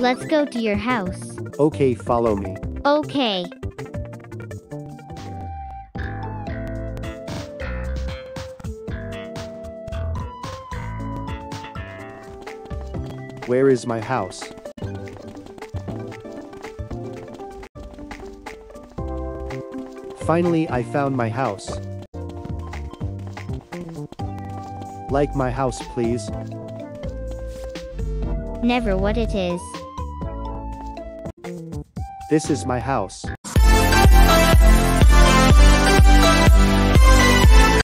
Let's go to your house. Okay, follow me. Okay. Where is my house? Finally, I found my house. Like my house, please. Never what it is. This is my house.